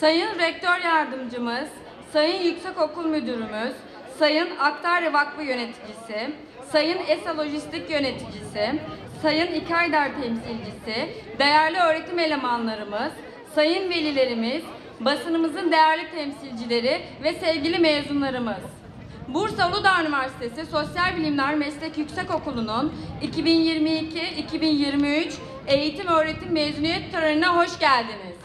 Sayın Rektör Yardımcımız, Sayın Yüksekokul Müdürümüz, Sayın Aktarya Vakfı Yöneticisi, Sayın ESA Lojistik Yöneticisi, Sayın İKAYDER Temsilcisi, değerli öğretim elemanlarımız, sayın velilerimiz, basınımızın değerli temsilcileri ve sevgili mezunlarımız. Bursa Uludağ Üniversitesi Sosyal Bilimler Meslek Yüksekokulu'nun 2022-2023 eğitim öğretim mezuniyet törenine hoş geldiniz.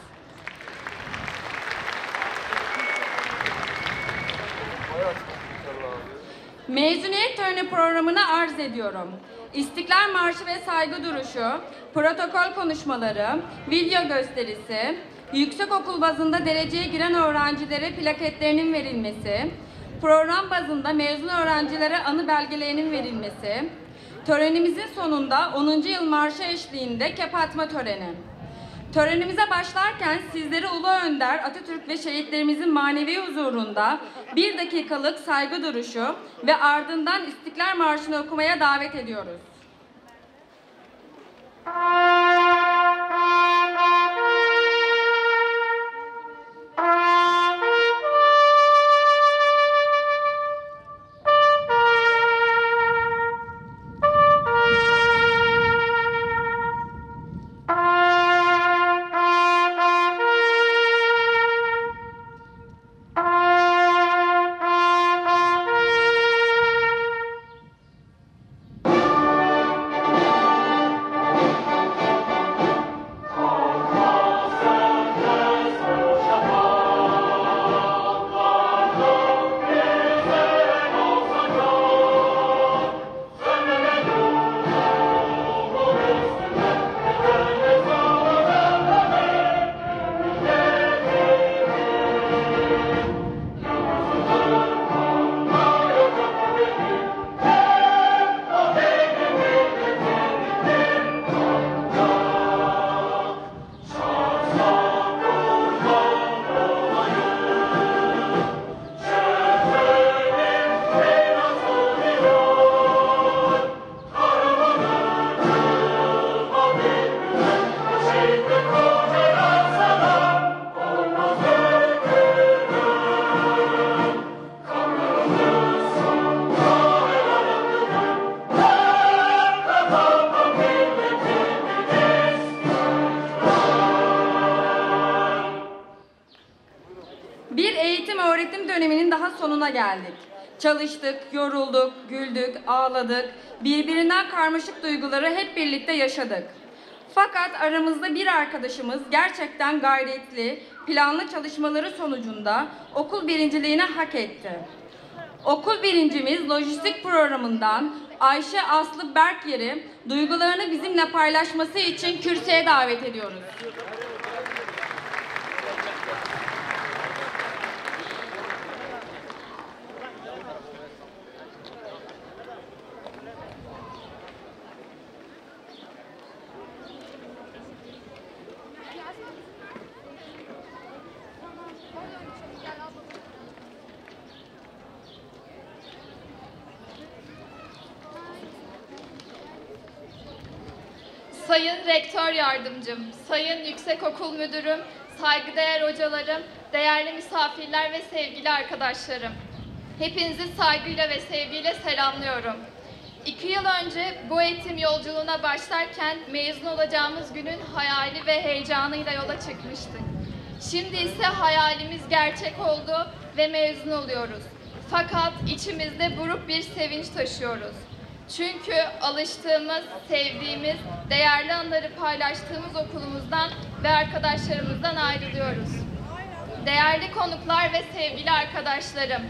Mezuniyet töreni programını arz ediyorum. İstiklal Marşı ve saygı duruşu, protokol konuşmaları, video gösterisi, yüksekokul bazında dereceye giren öğrencilere plaketlerinin verilmesi, program bazında mezun öğrencilere anı belgelerinin verilmesi, törenimizin sonunda 10. yıl marşı eşliğinde kep atma töreni. Törenimize başlarken sizleri Ulu Önder, Atatürk ve şehitlerimizin manevi huzurunda bir dakikalık saygı duruşu ve ardından İstiklal Marşı'nı okumaya davet ediyoruz. Bir Çalıştık, yorulduk, güldük, ağladık. Birbirinden karmaşık duyguları hep birlikte yaşadık. Fakat aramızda bir arkadaşımız gerçekten gayretli, planlı çalışmaları sonucunda okul birinciliğini hak etti. Okul birincimiz lojistik programından Ayşe Aslı Berkyer'i duygularını bizimle paylaşması için kürsüye davet ediyoruz. Sayın Rektör Yardımcım, Sayın Yüksekokul Müdürüm, saygıdeğer hocalarım, değerli misafirler ve sevgili arkadaşlarım. Hepinizi saygıyla ve sevgiyle selamlıyorum. İki yıl önce bu eğitim yolculuğuna başlarken mezun olacağımız günün hayali ve heyecanıyla yola çıkmıştık. Şimdi ise hayalimiz gerçek oldu ve mezun oluyoruz. Fakat içimizde buruk bir sevinç taşıyoruz. Çünkü alıştığımız, sevdiğimiz, değerli anları paylaştığımız okulumuzdan ve arkadaşlarımızdan ayrılıyoruz. Değerli konuklar ve sevgili arkadaşlarım,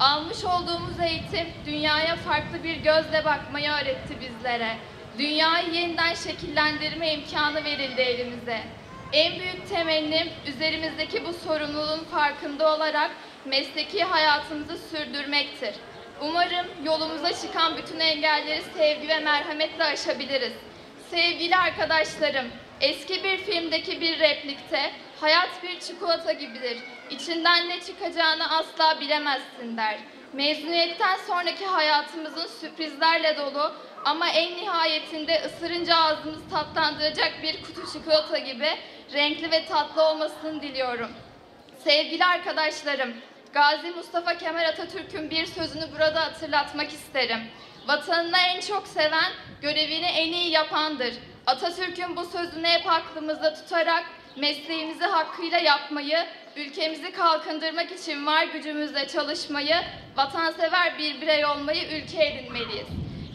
almış olduğumuz eğitim dünyaya farklı bir gözle bakmayı öğretti bizlere. Dünyayı yeniden şekillendirme imkanı verildi elimize. En büyük temennim üzerimizdeki bu sorumluluğun farkında olarak mesleki hayatımızı sürdürmektir. Umarım yolumuza çıkan bütün engelleri sevgi ve merhametle aşabiliriz. Sevgili arkadaşlarım, eski bir filmdeki bir replikte hayat bir çikolata gibidir. İçinden ne çıkacağını asla bilemezsin der. Mezuniyetten sonraki hayatımızın sürprizlerle dolu ama en nihayetinde ısırınca ağzımızı tatlandıracak bir kutu çikolata gibi renkli ve tatlı olmasını diliyorum. Sevgili arkadaşlarım, Gazi Mustafa Kemal Atatürk'ün bir sözünü burada hatırlatmak isterim. Vatanını en çok seven, görevini en iyi yapandır. Atatürk'ün bu sözünü hep aklımızda tutarak mesleğimizi hakkıyla yapmayı, ülkemizi kalkındırmak için var gücümüzle çalışmayı, vatansever bir birey olmayı ülke edinmeliyiz.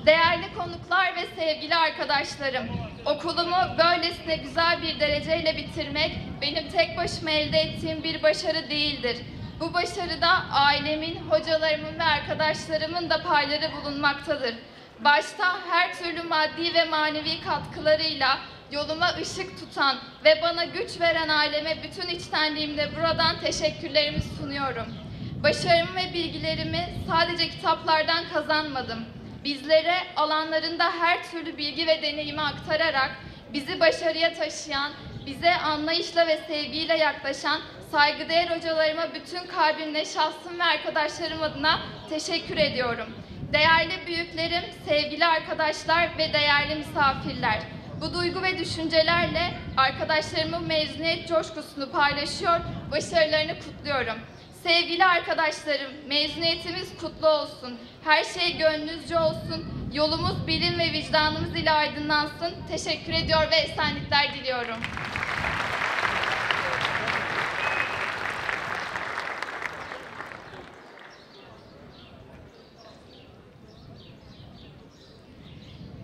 Değerli konuklar ve sevgili arkadaşlarım, okulumu böylesine güzel bir dereceyle bitirmek benim tek başıma elde ettiğim bir başarı değildir. Bu başarıda ailemin, hocalarımın ve arkadaşlarımın da payları bulunmaktadır. Başta her türlü maddi ve manevi katkılarıyla yoluma ışık tutan ve bana güç veren aileme bütün içtenliğimle buradan teşekkürlerimi sunuyorum. Başarımı ve bilgilerimi sadece kitaplardan kazanmadım. Bizlere alanlarında her türlü bilgi ve deneyimi aktararak bizi başarıya taşıyan, bize anlayışla ve sevgiyle yaklaşan saygıdeğer hocalarıma bütün kalbimle şahsım ve arkadaşlarım adına teşekkür ediyorum. Değerli büyüklerim, sevgili arkadaşlar ve değerli misafirler. Bu duygu ve düşüncelerle arkadaşlarımın mezuniyet coşkusunu paylaşıyor, başarılarını kutluyorum. Sevgili arkadaşlarım, mezuniyetimiz kutlu olsun. Her şey gönlünüzce olsun. Yolumuz bilim ve vicdanımız ile aydınlansın. Teşekkür ediyor ve esenlikler diliyorum.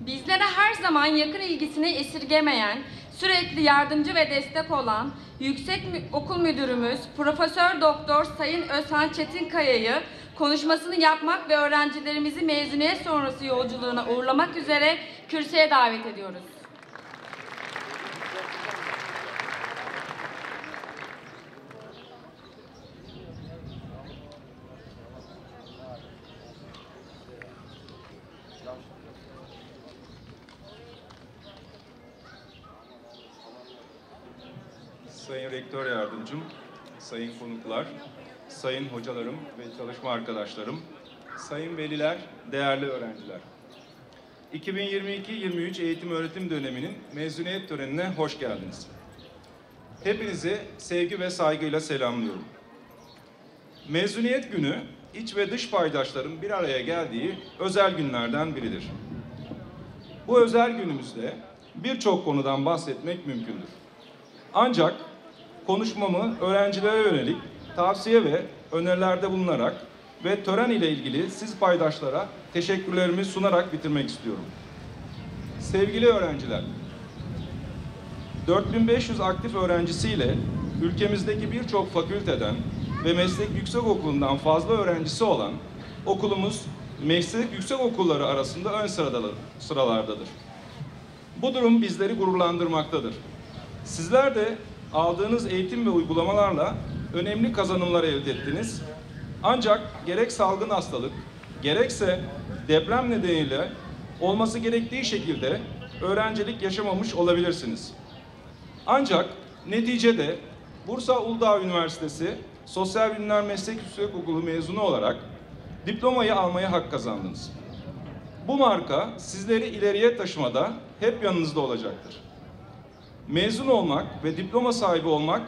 Bizlere her zaman yakın ilgisini esirgemeyen, sürekli yardımcı ve destek olan Yüksek Okul Müdürümüz Profesör Doktor Sayın Özhan Çetinkaya'yı konuşmasını yapmak ve öğrencilerimizi mezuniyet sonrası yolculuğuna uğurlamak üzere kürsüye davet ediyoruz. Sayın Rektör Yardımcım, sayın konuklar, sayın hocalarım ve çalışma arkadaşlarım, sayın veliler, değerli öğrenciler. 2022-23 eğitim öğretim döneminin mezuniyet törenine hoş geldiniz. Hepinizi sevgi ve saygıyla selamlıyorum. Mezuniyet günü iç ve dış paydaşların bir araya geldiği özel günlerden biridir. Bu özel günümüzde birçok konudan bahsetmek mümkündür. Ancak konuşmamı öğrencilere yönelik tavsiye ve önerilerde bulunarak ve tören ile ilgili siz paydaşlara teşekkürlerimi sunarak bitirmek istiyorum. Sevgili öğrenciler, 4500 aktif öğrencisiyle ülkemizdeki birçok fakülteden ve meslek yüksekokulundan fazla öğrencisi olan okulumuz meslek yüksekokulları arasında ön sıralardadır. Bu durum bizleri gururlandırmaktadır. Sizler de aldığınız eğitim ve uygulamalarla önemli kazanımlar elde ettiniz. Ancak gerek salgın hastalık, gerekse deprem nedeniyle olması gerektiği şekilde öğrencilik yaşamamış olabilirsiniz. Ancak neticede Bursa Uludağ Üniversitesi Sosyal Bilimler Meslek Yüksekokulu mezunu olarak diplomayı almaya hak kazandınız. Bu marka sizleri ileriye taşımada hep yanınızda olacaktır. Mezun olmak ve diploma sahibi olmak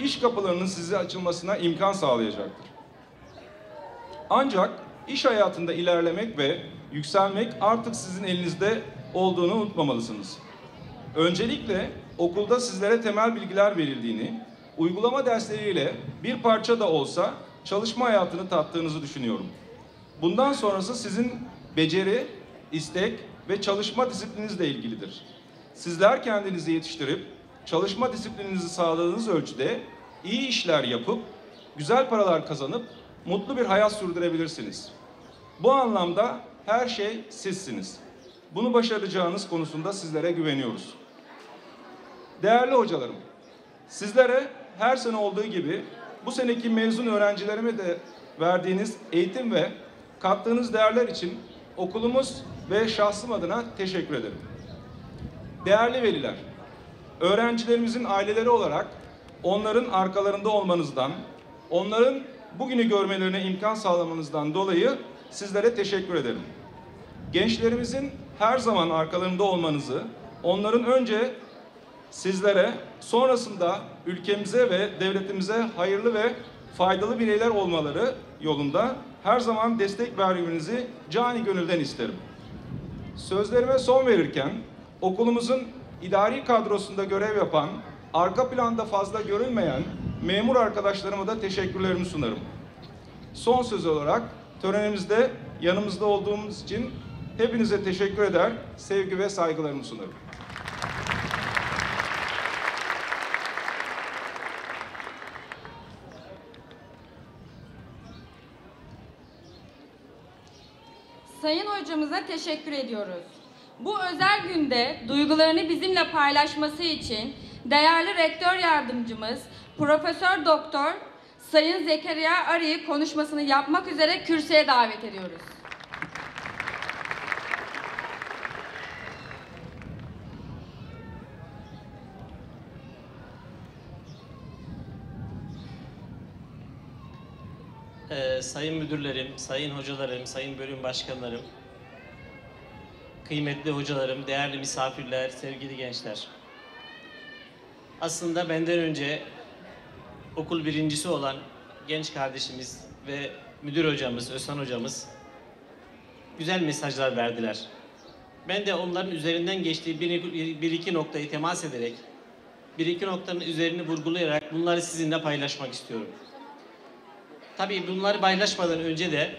iş kapılarının size açılmasına imkan sağlayacaktır. Ancak iş hayatında ilerlemek ve yükselmek artık sizin elinizde olduğunu unutmamalısınız. Öncelikle okulda sizlere temel bilgiler verildiğini, uygulama dersleriyle bir parça da olsa çalışma hayatını tattığınızı düşünüyorum. Bundan sonrası sizin beceri, istek ve çalışma disiplininizle ilgilidir. Sizler kendinizi yetiştirip çalışma disiplininizi sağladığınız ölçüde iyi işler yapıp güzel paralar kazanıp mutlu bir hayat sürdürebilirsiniz. Bu anlamda her şey sizsiniz. Bunu başaracağınız konusunda sizlere güveniyoruz. Değerli hocalarım, sizlere her sene olduğu gibi bu seneki mezun öğrencilerime de verdiğiniz eğitim ve kattığınız değerler için okulumuz ve şahsım adına teşekkür ederim. Değerli veliler, öğrencilerimizin aileleri olarak onların arkalarında olmanızdan, onların bugünü görmelerine imkan sağlamanızdan dolayı sizlere teşekkür ederim. Gençlerimizin her zaman arkalarında olmanızı, onların önce sizlere sonrasında ülkemize ve devletimize hayırlı ve faydalı bireyler olmaları yolunda her zaman destek vermenizi cani gönülden isterim. Sözlerime son verirken okulumuzun idari kadrosunda görev yapan, arka planda fazla görünmeyen memur arkadaşlarıma da teşekkürlerimi sunarım. Son söz olarak törenimizde yanımızda olduğumuz için hepinize teşekkür eder, sevgi ve saygılarımı sunarım. Sayın hocamıza teşekkür ediyoruz. Bu özel günde duygularını bizimle paylaşması için değerli rektör yardımcımız Profesör Doktor Sayın Zekeriya Arı'yı konuşmasını yapmak üzere kürsüye davet ediyoruz. Ee, sayın müdürlerim, sayın hocalarım, sayın bölüm başkanlarım, kıymetli hocalarım, değerli misafirler, sevgili gençler. Aslında benden önce okul birincisi olan genç kardeşimiz ve müdür hocamız, Özhan hocamız güzel mesajlar verdiler. Ben de onların üzerinden geçtiği bir, iki noktayı temas ederek, bir iki noktanın üzerini vurgulayarak bunları sizinle paylaşmak istiyorum. Tabii bunları paylaşmadan önce de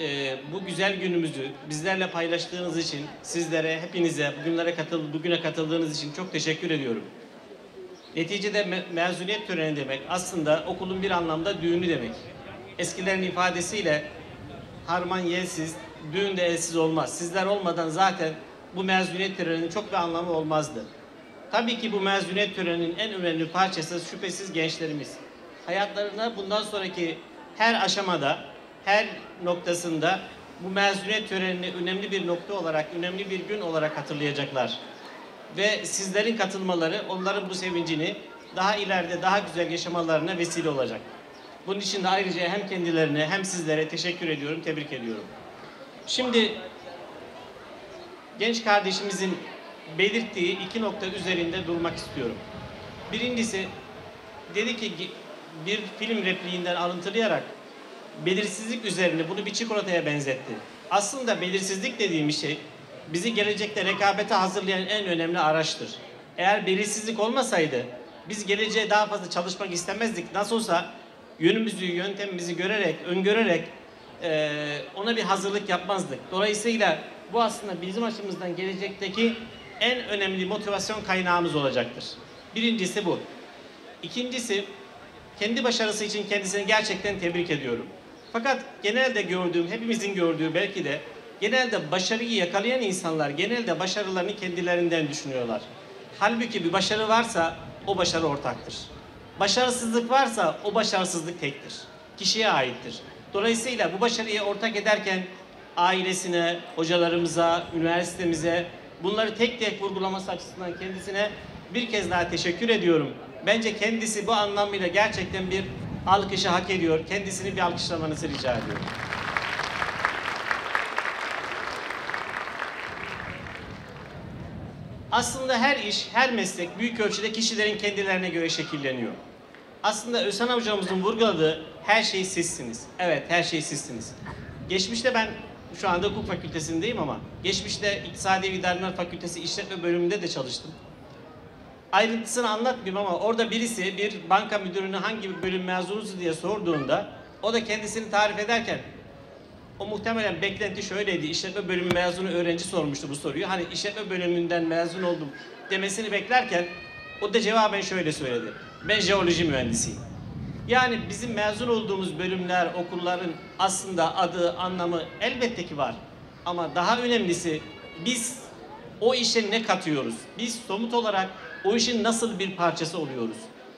e, bu güzel günümüzü bizlerle paylaştığınız için sizlere, hepinize, bugünlere katıl, bugüne katıldığınız için çok teşekkür ediyorum. Neticede me- mezuniyet töreni demek aslında okulun bir anlamda düğünü demek. Eskilerin ifadesiyle harman yelsiz, düğün de elsiz olmaz. Sizler olmadan zaten bu mezuniyet töreninin çok bir anlamı olmazdı. Tabii ki bu mezuniyet töreninin en önemli parçası şüphesiz gençlerimiz. Hayatlarında bundan sonraki her aşamada, her noktasında bu mezuniyet törenini önemli bir nokta olarak, önemli bir gün olarak hatırlayacaklar. Ve sizlerin katılmaları onların bu sevincini daha ileride daha güzel yaşamalarına vesile olacak. Bunun için de ayrıca hem kendilerine hem sizlere teşekkür ediyorum, tebrik ediyorum. Şimdi genç kardeşimizin belirttiği iki nokta üzerinde durmak istiyorum. Birincisi dedi ki bir film repliğinden alıntılayarak belirsizlik üzerine bunu bir çikolataya benzetti. Aslında belirsizlik dediğimiz şey bizi gelecekte rekabete hazırlayan en önemli araçtır. Eğer belirsizlik olmasaydı biz geleceğe daha fazla çalışmak istemezdik. Nasıl olsa yönümüzü, yöntemimizi görerek, öngörerek eee, ona bir hazırlık yapmazdık. Dolayısıyla bu aslında bizim açımızdan gelecekteki en önemli motivasyon kaynağımız olacaktır. Birincisi bu. İkincisi kendi başarısı için kendisini gerçekten tebrik ediyorum. Fakat genelde gördüğüm, hepimizin gördüğü belki de genelde başarıyı yakalayan insanlar genelde başarılarını kendilerinden düşünüyorlar. Halbuki bir başarı varsa o başarı ortaktır. Başarısızlık varsa o başarısızlık tektir. Kişiye aittir. Dolayısıyla bu başarıyı ortak ederken ailesine, hocalarımıza, üniversitemize bunları tek tek vurgulaması açısından kendisine bir kez daha teşekkür ediyorum. Bence kendisi bu anlamıyla gerçekten bir alkışı hak ediyor. Kendisini bir alkışlamanızı rica ediyorum. Aslında her iş, her meslek büyük ölçüde kişilerin kendilerine göre şekilleniyor. Aslında Özhan hocamızın vurguladığı her şey sizsiniz. Evet, her şey sizsiniz. Geçmişte ben şu anda hukuk fakültesindeyim ama geçmişte İktisadi ve İdareler Fakültesi İşletme bölümünde de çalıştım. Ayrıntısını anlatmayayım ama orada birisi bir banka müdürünü hangi bir bölüm mezunusu diye sorduğunda o da kendisini tarif ederken o muhtemelen beklenti şöyleydi. İşletme bölümü mezunu öğrenci sormuştu bu soruyu. Hani işletme bölümünden mezun oldum demesini beklerken o da cevaben şöyle söyledi. Ben jeoloji mühendisiyim. Yani bizim mezun olduğumuz bölümler, okulların aslında adı, anlamı elbette ki var. Ama daha önemlisi biz o işe ne katıyoruz? Biz somut olarak o işin nasıl bir parçası oluyoruz?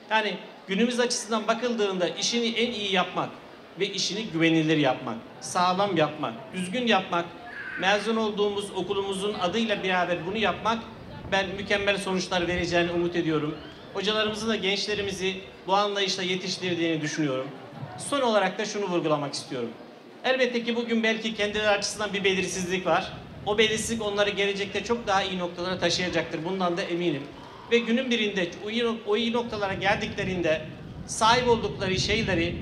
Yani günümüz açısından bakıldığında işini en iyi yapmak ve işini güvenilir yapmak, sağlam yapmak, düzgün yapmak, mezun olduğumuz okulumuzun adıyla beraber bunu yapmak ben mükemmel sonuçlar vereceğini umut ediyorum. Hocalarımızın da gençlerimizi bu anlayışla yetiştirdiğini düşünüyorum. Son olarak da şunu vurgulamak istiyorum. Elbette ki bugün belki kendileri açısından bir belirsizlik var. O belirsizlik onları gelecekte çok daha iyi noktalara taşıyacaktır. Bundan da eminim. Ve günün birinde o iyi, noktalara geldiklerinde sahip oldukları şeyleri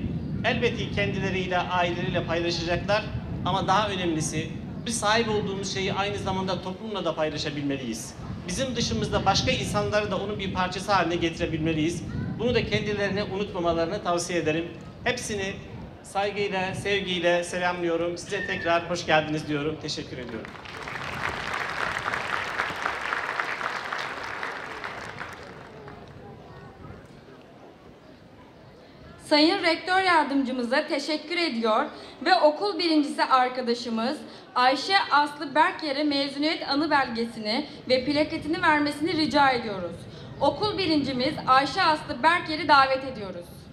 elbette kendileriyle, aileleriyle paylaşacaklar. Ama daha önemlisi biz sahip olduğumuz şeyi aynı zamanda toplumla da paylaşabilmeliyiz. Bizim dışımızda başka insanları da onun bir parçası haline getirebilmeliyiz. Bunu da kendilerine unutmamalarını tavsiye ederim. Hepsini saygıyla, sevgiyle selamlıyorum. Size tekrar hoş geldiniz diyorum. Teşekkür ediyorum. Sayın Rektör Yardımcımıza teşekkür ediyor ve okul birincisi arkadaşımız Ayşe Aslı Berkyer'e mezuniyet anı belgesini ve plaketini vermesini rica ediyoruz. Okul birincimiz Ayşe Aslı Berkyer'i davet ediyoruz.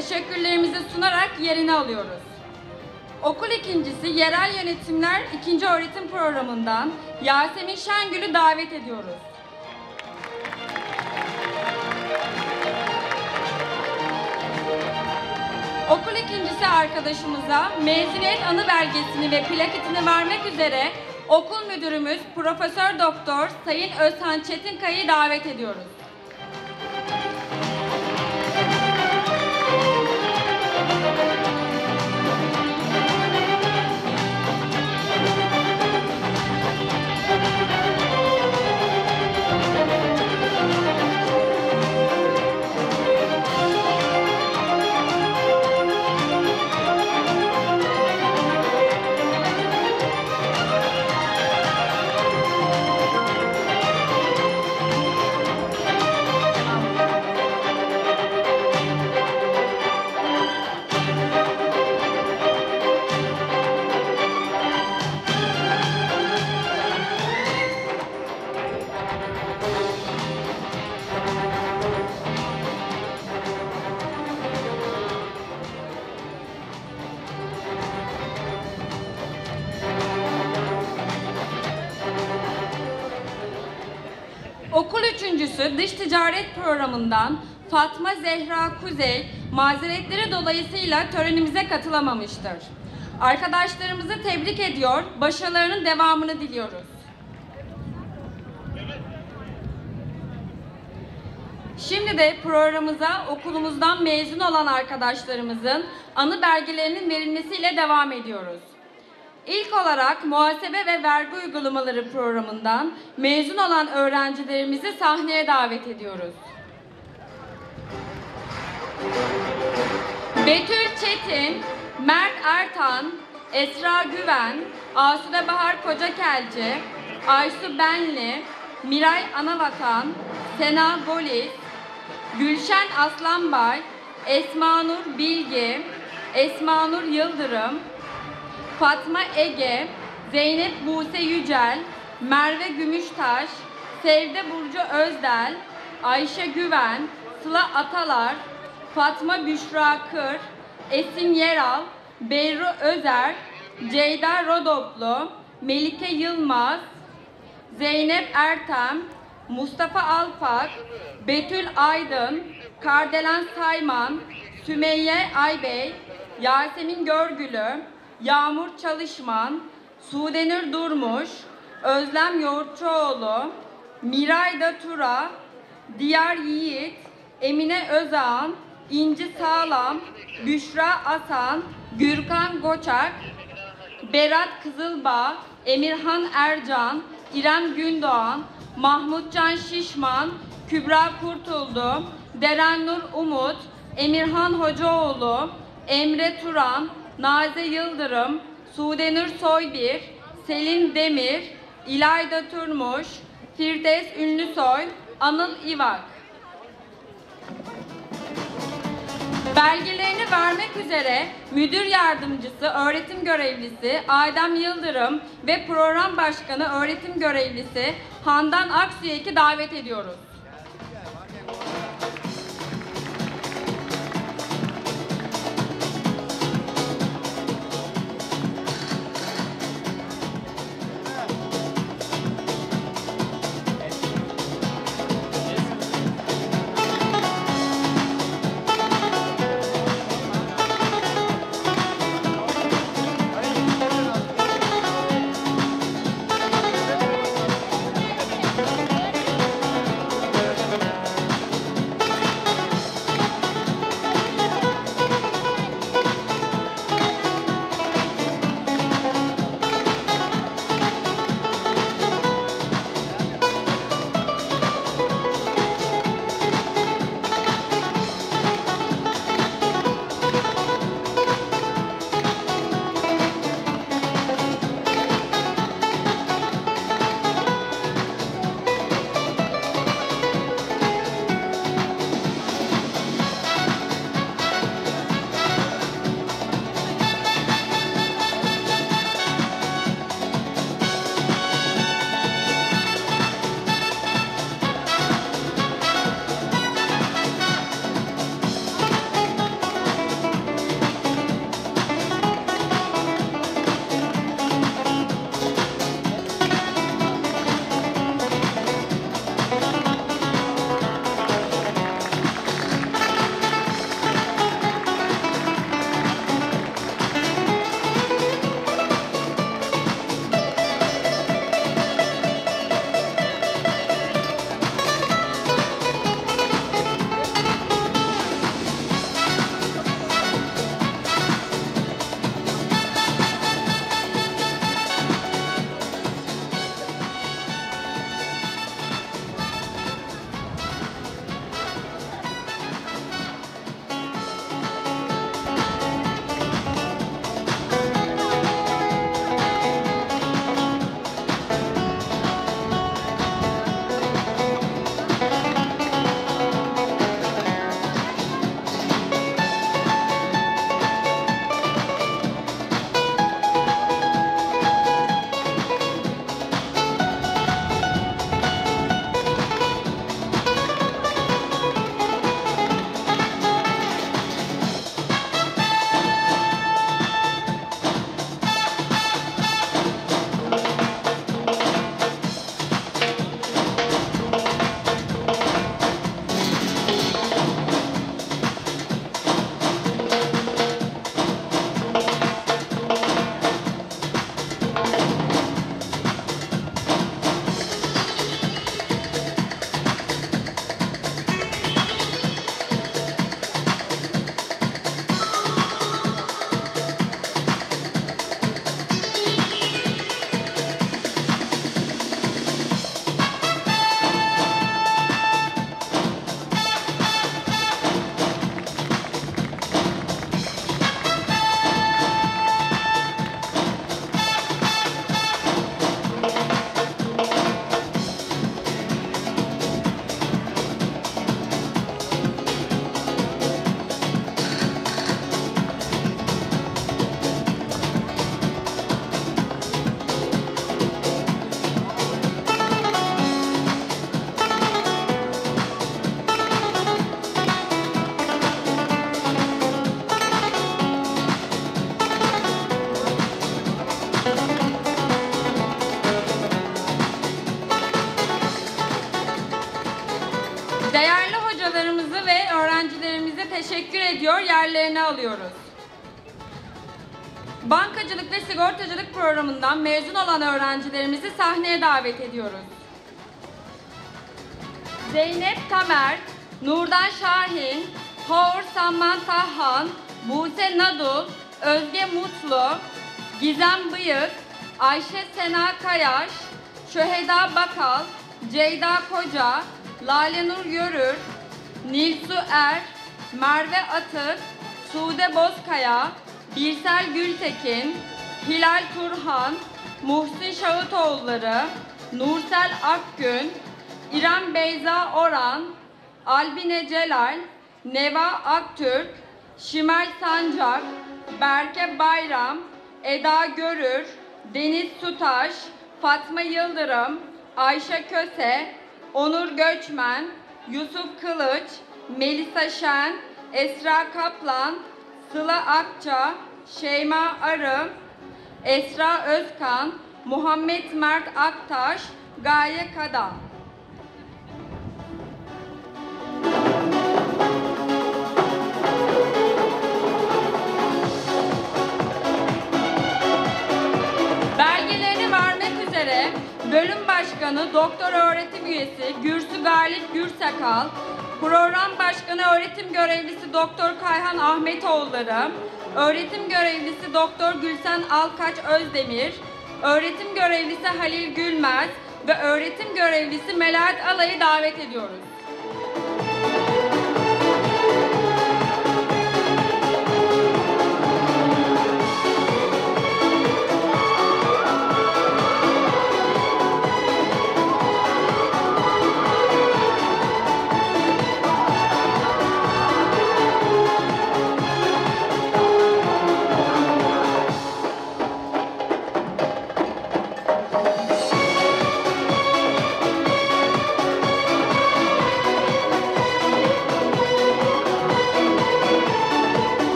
Teşekkürlerimizi sunarak yerini alıyoruz. Okul ikincisi Yerel Yönetimler 2. Öğretim Programı'ndan Yasemin Şengül'ü davet ediyoruz. Okul ikincisi arkadaşımıza mezuniyet anı belgesini ve plaketini vermek üzere okul müdürümüz Profesör Doktor Sayın Özhan Çetinkaya'yı davet ediyoruz. Programından Fatma Zehra Kuzey mazeretleri dolayısıyla törenimize katılamamıştır. Arkadaşlarımızı tebrik ediyor, başarılarının devamını diliyoruz. Şimdi de programımıza okulumuzdan mezun olan arkadaşlarımızın anı belgelerinin verilmesiyle devam ediyoruz. İlk olarak muhasebe ve vergi uygulamaları programından mezun olan öğrencilerimizi sahneye davet ediyoruz. Betül Çetin, Mert Ertan, Esra Güven, Asude Bahar Kocakelci, Aysu Benli, Miray Anavatan, Sena Golis, Gülşen Aslanbay, Esma Nur Bilgi, Esma Yıldırım, Fatma Ege, Zeynep Buse Yücel, Merve Gümüştaş, Sevde Burcu Özdel, Ayşe Güven, Sıla Atalar, Fatma Büşra Kır, Esin Yeral, Berru Özer, Ceyda Rodoplu, Melike Yılmaz, Zeynep Ertem, Mustafa Alpak, Betül Aydın, Kardelen Sayman, Sümeyye Aybey, Yasemin Görgülü, Yağmur Çalışman, Sudenur Durmuş, Özlem Yoğurtçuoğlu, Mirayda Tura, Diyar Yiğit, Emine Özağan, İnci Sağlam, Büşra Asan, Gürkan Goçak, Berat Kızılbağ, Emirhan Ercan, İrem Gündoğan, Mahmutcan Şişman, Kübra Kurtuldu, Derennur Umut, Emirhan Hocaoğlu, Emre Turan, Naze Yıldırım, Sudenur Soybir, Selin Demir, İlayda Turmuş, Firdevs Ünlüsoy, Anıl İvak. Belgelerini vermek üzere müdür yardımcısı, öğretim görevlisi Adem Yıldırım ve program başkanı öğretim görevlisi Handan Aksüyek'i davet ediyoruz. Sigortacılık programından mezun olan öğrencilerimizi sahneye davet ediyoruz. Zeynep Tamer, Nurdan Şahin, Hor Samman Tahhan, Buse Nadul, Özge Mutlu, Gizem Bıyık, Ayşe Sena Kayaş, Şöheda Bakal, Ceyda Koca, Lale Nur Yörür, Nilsu Er, Merve Atık, Sude Bozkaya, Birsel Gültekin, Hilal Turhan, Muhsin Şahutoğulları, Nursel Akgün, İrem Beyza Oran, Albine Celal, Neva Aktürk, Şimal Sancak, Berke Bayram, Eda Görür, Deniz Tutaş, Fatma Yıldırım, Ayşe Köse, Onur Göçmen, Yusuf Kılıç, Melisa Şen, Esra Kaplan, Sıla Akça, Şeyma Arı, Esra Özkan, Muhammed Mert Aktaş, Gaye Kadan. Belgelerini vermek üzere Bölüm Başkanı Doktor Öğretim Üyesi Gürsü Galip Gürsakal, Program Başkanı Öğretim Görevlisi Doktor Kayhan Ahmetoğulları, Öğretim Görevlisi Doktor Gülsen Alkaç Özdemir, Öğretim Görevlisi Halil Gülmez ve Öğretim Görevlisi Melahat Alay'ı davet ediyoruz.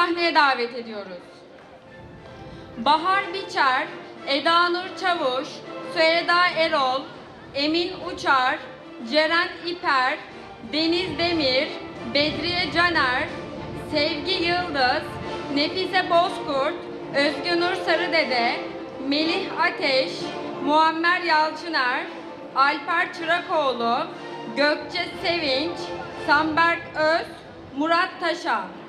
Sahneye davet ediyoruz. Bahar Biçer, Eda Nur Çavuş, Süheyda Erol, Emin Uçar, Ceren İper, Deniz Demir, Bedriye Caner, Sevgi Yıldız, Nefise Bozkurt, Özgünür Sarıdede, Melih Ateş, Muammer Yalçıner, Alper Çırakoğlu, Gökçe Sevinç, Samberk Öz, Murat Taşan.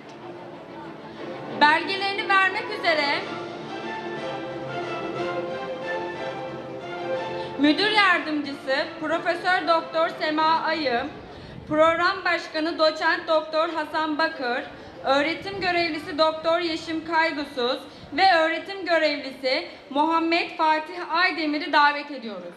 Belgelerini vermek üzere Müdür Yardımcısı Profesör Doktor Sema Ayı, Program Başkanı Doçent Doktor Hasan Bakır, Öğretim Görevlisi Doktor Yeşim Kaygısız ve Öğretim Görevlisi Muhammed Fatih Aydemir'i davet ediyoruz.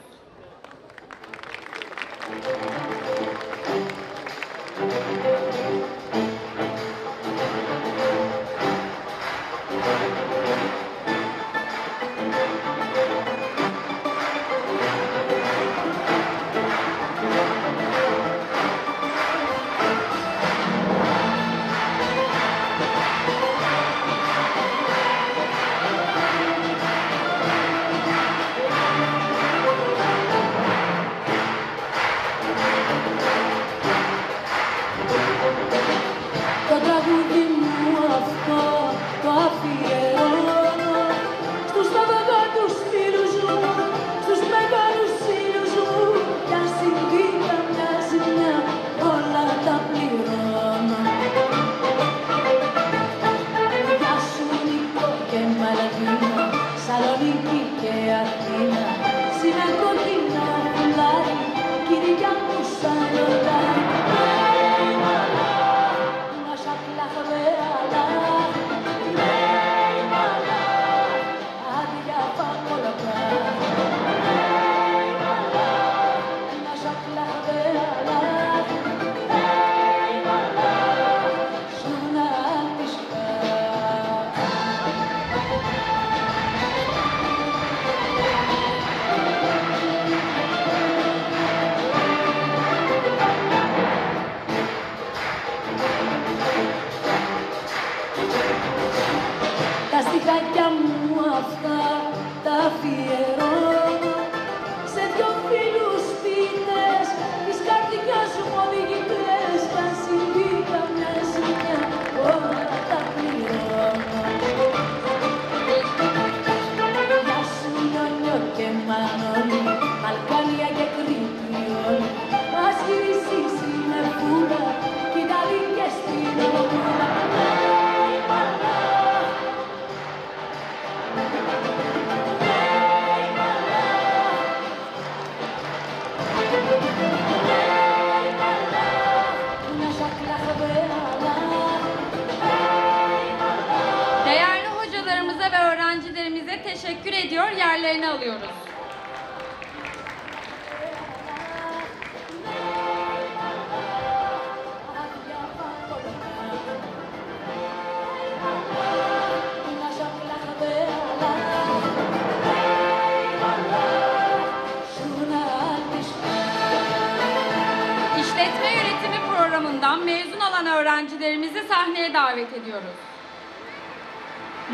Davet ediyoruz.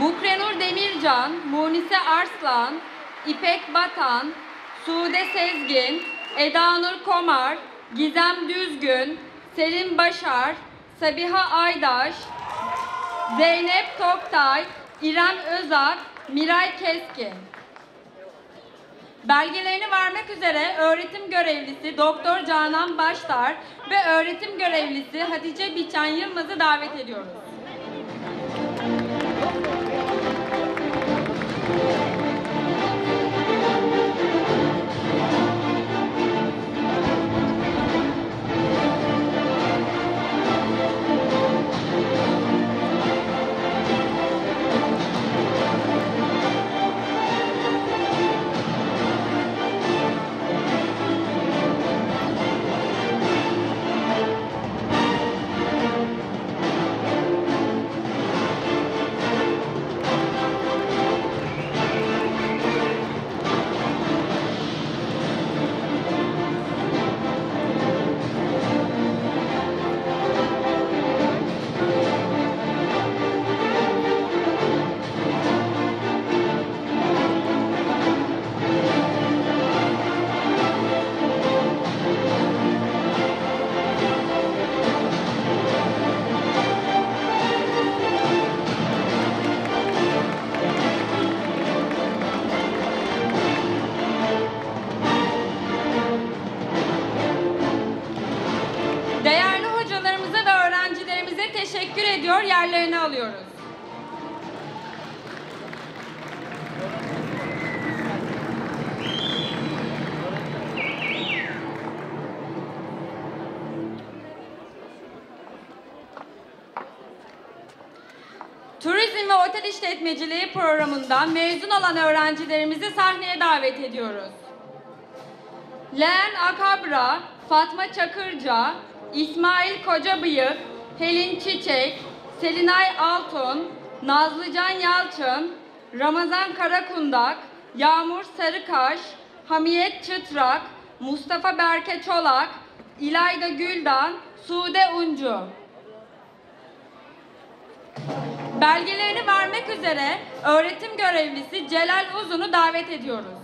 Bukrenur Demircan, Munise Arslan, İpek Batan, Sude Sezgin, Eda Nur Komar, Gizem Düzgün, Selim Başar, Sabiha Aydaş, Zeynep Toktay, İrem Özak, Miray Keskin. Belgelerini vermek üzere öğretim görevlisi Doktor Canan Baştar ve öğretim görevlisi Hatice Biçen Yılmaz'ı davet ediyoruz. Programından mezun olan öğrencilerimizi sahneye davet ediyoruz. Len Akabra, Fatma Çakırca, İsmail Kocabıyık, Helin Çiçek, Selinay Altun, Nazlıcan Yalçın, Ramazan Karakundak, Yağmur Sarıkaş, Hamiyet Çıtrak, Mustafa Berke Çolak, İlayda Güldan, Sude Uncu. Belgelerini vermek üzere öğretim görevlisi Celal Uzun'u davet ediyoruz.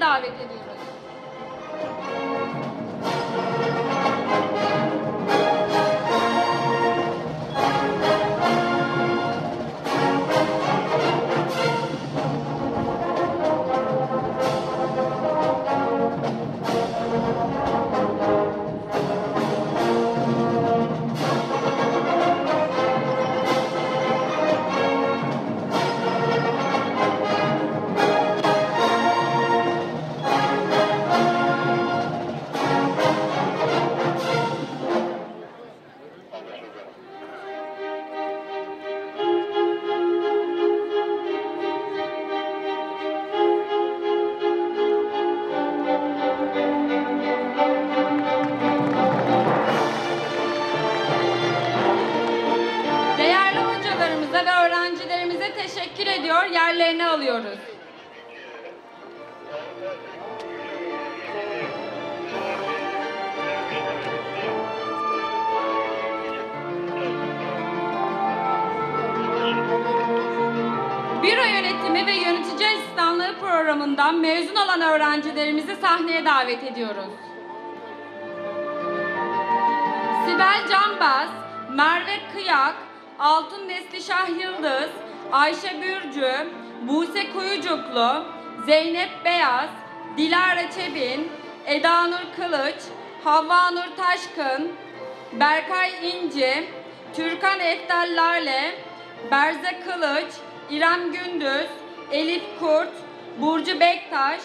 Davet ediyoruz. Büro yönetimi ve yönetici asistanlığı programından mezun olan öğrencilerimizi sahneye davet ediyoruz. Sibel Canbaz, Merve Kıyak, Altun Neslişah Yıldız, Ayşe Bürcü, Buse Kuyucuklu, Zeynep Beyaz, Dilara Çebin, Eda Nur Kılıç, Havva Nur Taşkın, Berkay İnci, Türkan Lale, Berze Kılıç, İrem Gündüz, Elif Kurt, Burcu Bektaş,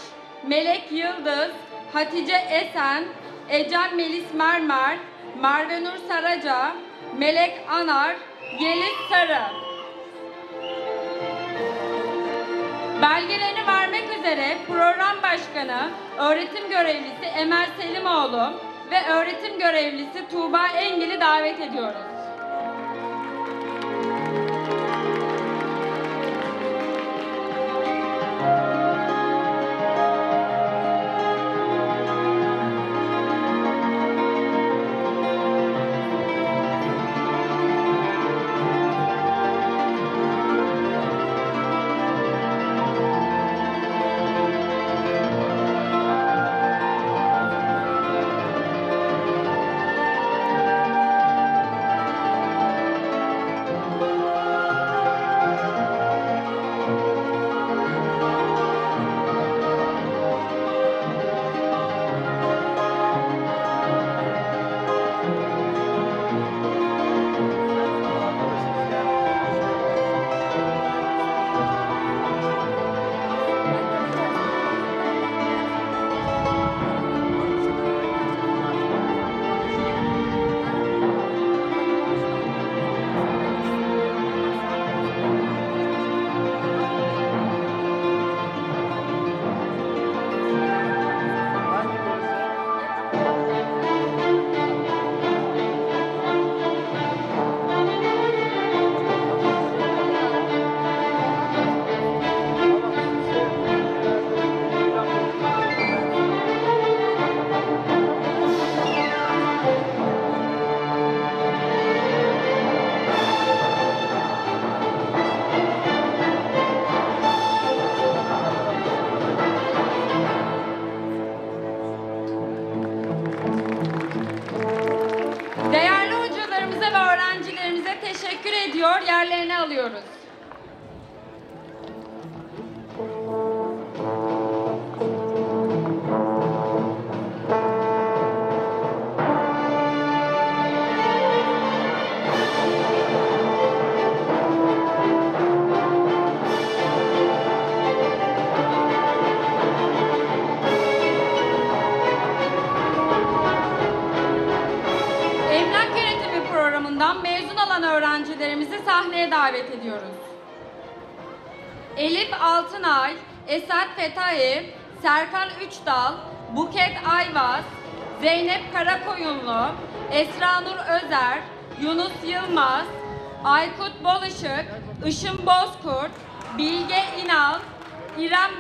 Melek Yıldız, Hatice Esen, Ecem Melis Mermer, Merve Nur Saraca, Melek Anar, Yeliz Sarı. Belgelerini vermek üzere program başkanı, öğretim görevlisi Emel Selimoğlu ve öğretim görevlisi Tuğba Engil'i davet ediyoruz.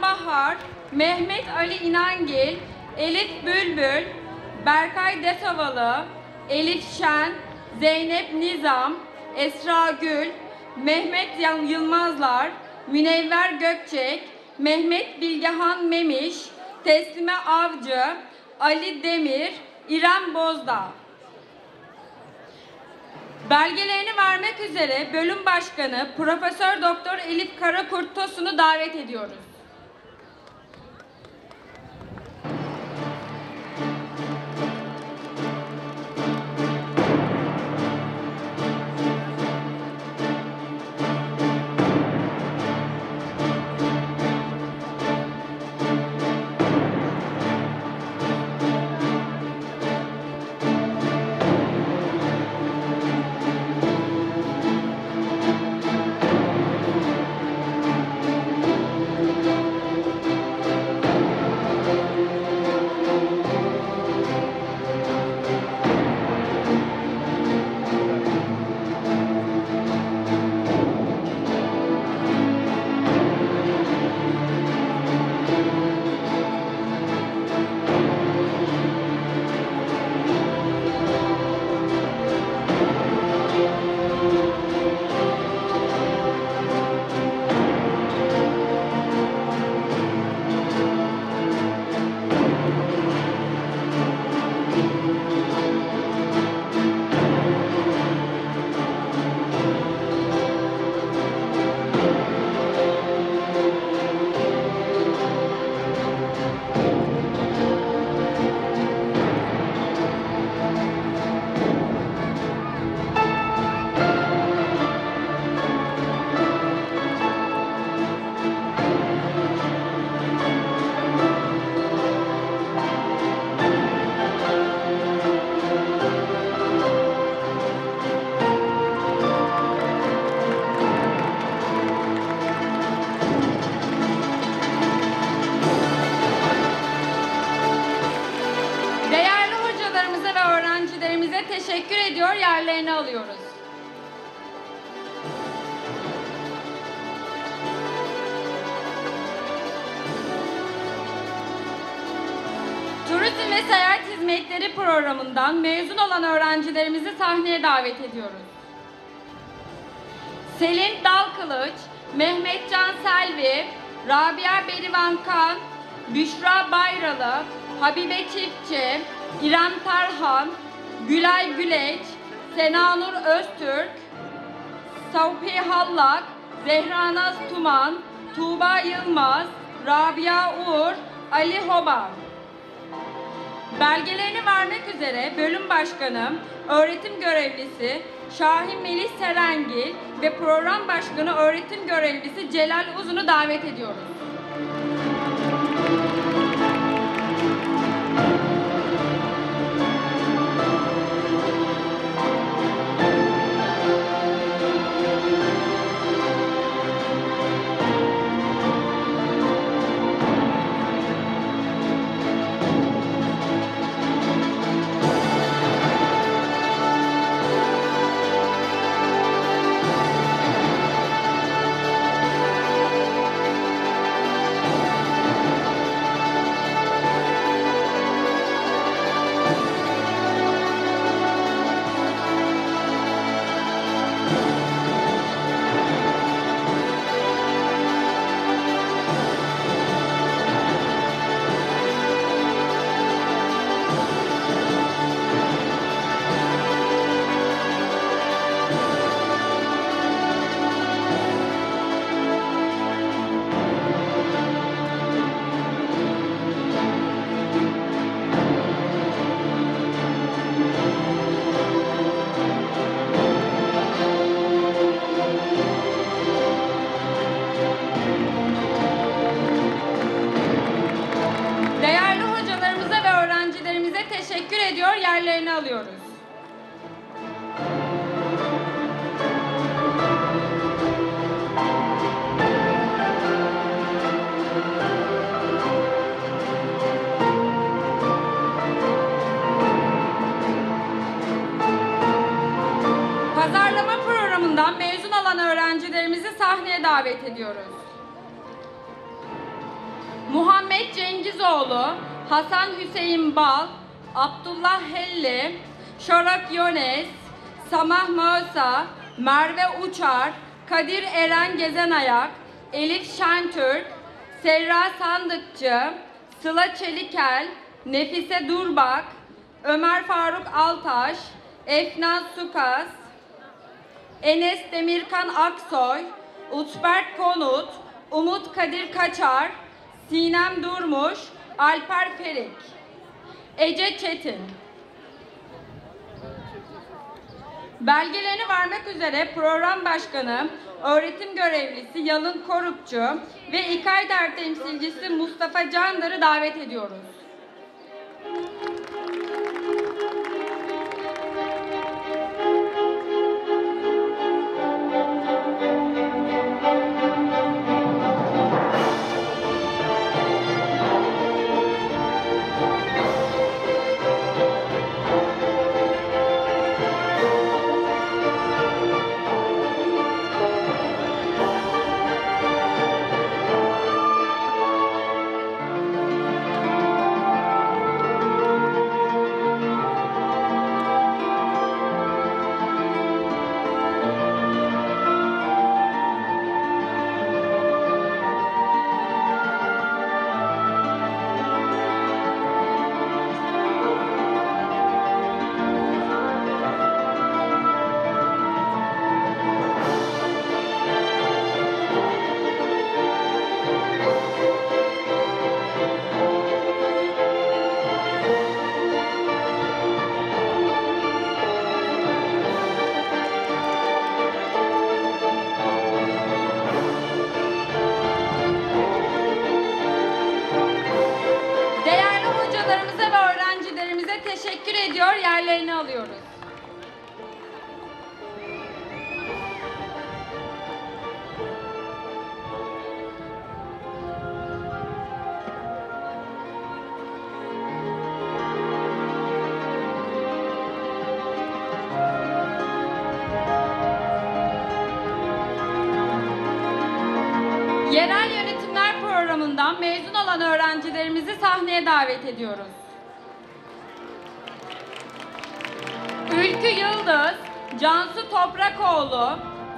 Bahar, Mehmet Ali İnangil, Elif Bülbül, Berkay Detavalı, Elif Şen, Zeynep Nizam, Esra Gül, Mehmet Yılmazlar, Münevver Gökçek, Mehmet Bilgehan Memiş, Teslime Avcı, Ali Demir, İrem Bozdağ. Belgelerini vermek üzere bölüm başkanı Profesör Doktor Elif Karakurt Tosun'u davet ediyoruz. Programından mezun olan öğrencilerimizi sahneye davet ediyoruz. Selin Dalkılıç, Mehmetcan Selvi, Rabia Berivan Kan, Büşra Bayralı, Habibe Çiftçi, İrem Tarhan, Gülay Güleç, Senanur Öztürk, Savpi Hallak, Zehra Naz Tuman, Tuğba Yılmaz, Rabia Uğur, Ali Hoban. Belgelerini vermek üzere bölüm başkanı, öğretim görevlisi Şahin Melih Serengil ve program başkanı öğretim görevlisi Celal Uzun'u davet ediyoruz. Mağsa, Merve Uçar, Kadir Eren Gezenayak, Elif Şentürk, Serra Sandıkçı, Sıla Çelikel, Nefise Durbak, Ömer Faruk Altaş, Efnan Sukas, Enes Demirkan Aksoy, Utberk Konut, Umut Kadir Kaçar, Sinem Durmuş, Alper Perik, Ece Çetin. Belgelerini vermek üzere program başkanı, öğretim görevlisi Yalın Korukçu ve İKAYDER temsilcisi Mustafa Candar'ı davet ediyoruz.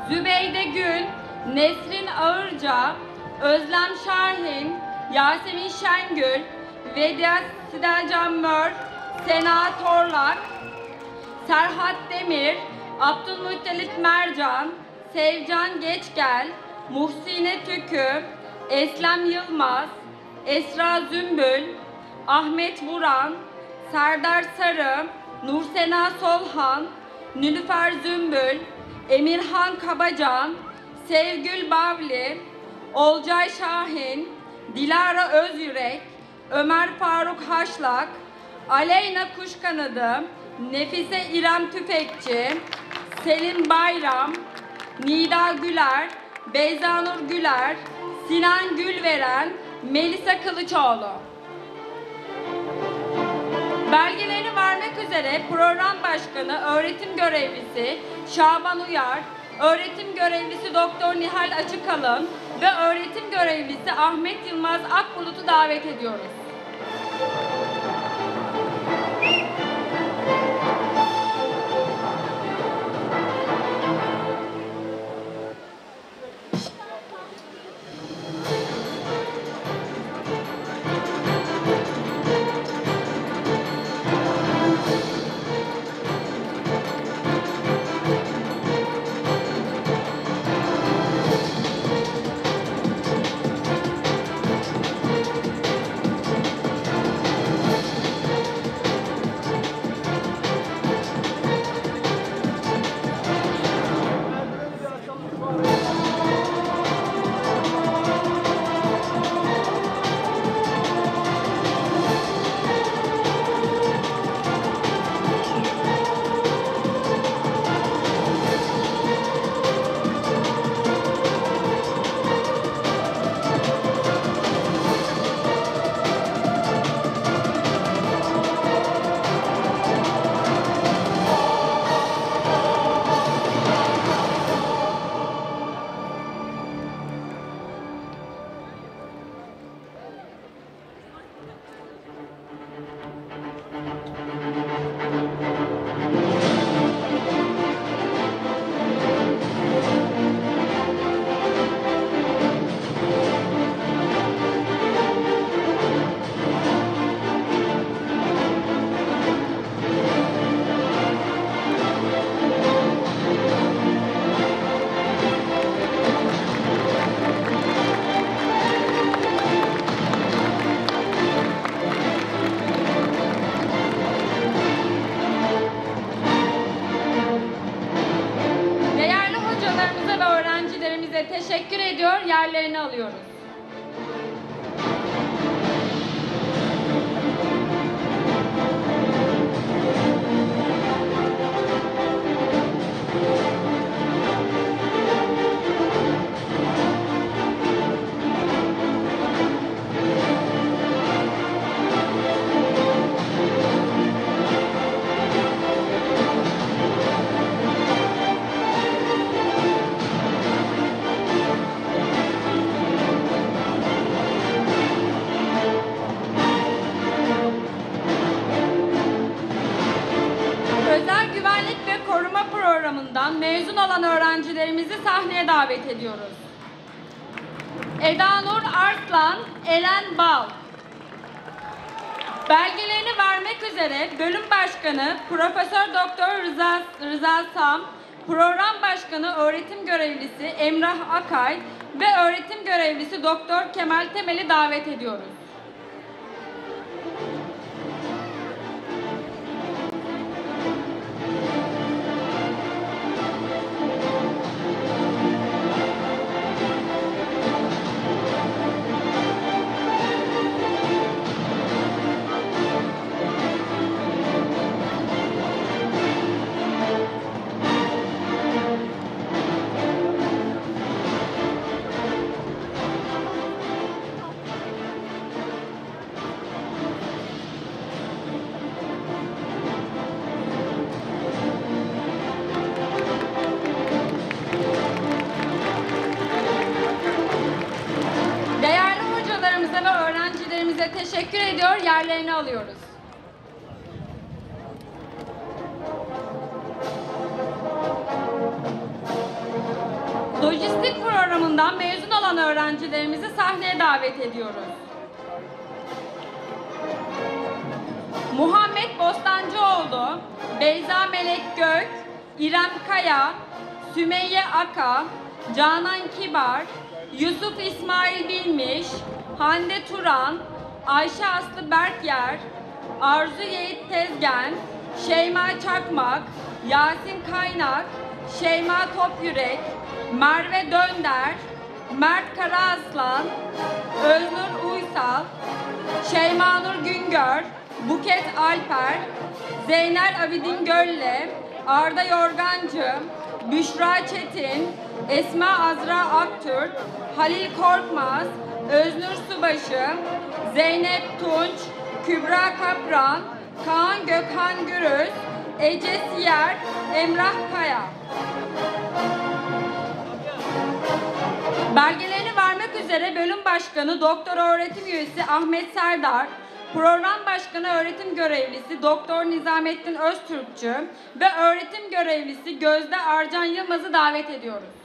Zübeyde Gül, Nesrin Ağırca, Özlem Şahin, Yasemin Şengül, Vedia Sidelcan Mör, Sena Torlak, Serhat Demir, Abdülmuttalip Mercan, Sevcan Geçgel, Muhsine Tükü, Eslem Yılmaz, Esra Zümbül, Ahmet Vuran, Serdar Sarı, Nursena Solhan, Nilüfer Zümbül, Emirhan Kabacan, Sevgül Bavli, Olcay Şahin, Dilara Özyürek, Ömer Faruk Haşlak, Aleyna Kuşkanadı, Nefise İrem Tüfekçi, Selim Bayram, Nida Güler, Beyzanur Güler, Sinan Gülveren, Melisa Kılıçoğlu. Belgelerini vermek üzere program başkanı, öğretim görevlisi Şaban Uyar, öğretim görevlisi Doktor Nihal Açıkalın ve öğretim görevlisi Ahmet Yılmaz Akbulut'u davet ediyoruz. Eda Nur Arslan, Elen Bal. Belgelerini vermek üzere Bölüm Başkanı Profesör Doktor Rıza, Rıza Sam, Program Başkanı Öğretim Görevlisi Emrah Akay ve Öğretim Görevlisi Doktor Kemal Temel'i davet ediyoruz. Hande Turan, Ayşe Aslı Berkyer, Arzu Yiğit Tezgen, Şeyma Çakmak, Yasin Kaynak, Şeyma Topyürek, Merve Dönder, Mert Karaaslan, Öznur Uysal, Şeyma Nur Güngör, Buket Alper, Zeynel Abidin Gölle, Arda Yorgancı, Büşra Çetin, Esma Azra Aktürk, Halil Korkmaz, Öznur Subaşı, Zeynep Tunç, Kübra Kapran, Kaan Gökhan Gürüz, Ece Siyer, Emrah Kaya. Belgelerini vermek üzere bölüm başkanı doktor öğretim üyesi Ahmet Serdar, program başkanı öğretim görevlisi Doktor Nizamettin Öztürkçü ve öğretim görevlisi Gözde Arcan Yılmaz'ı davet ediyoruz.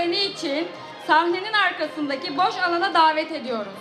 Töreni için sahnenin arkasındaki boş alana davet ediyoruz.